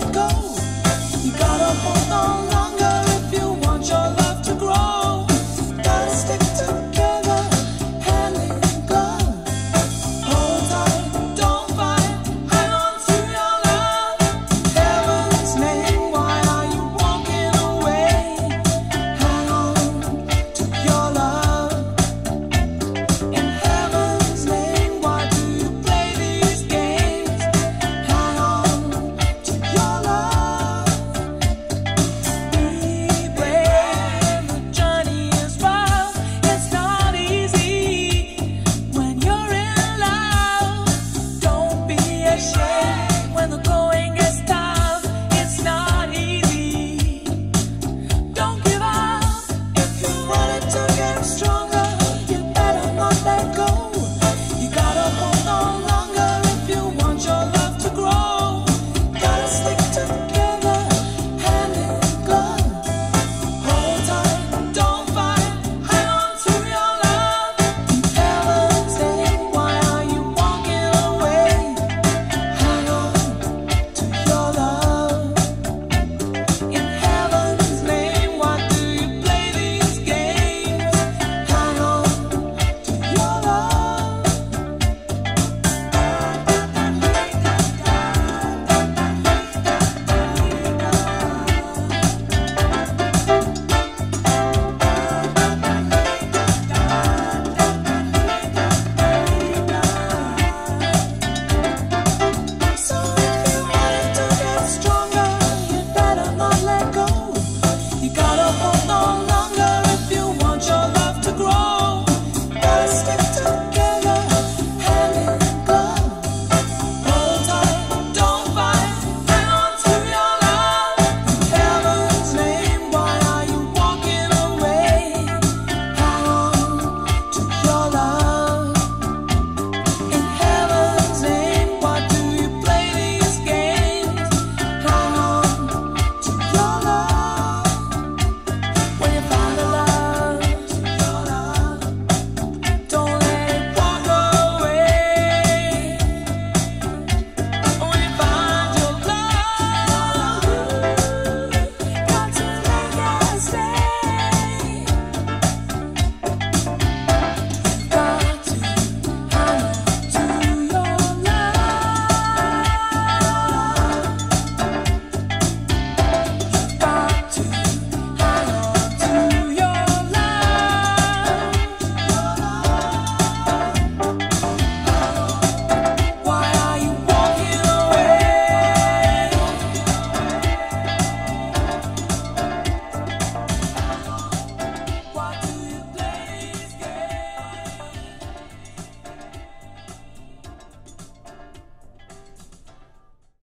let go. You gotta hold on. precious.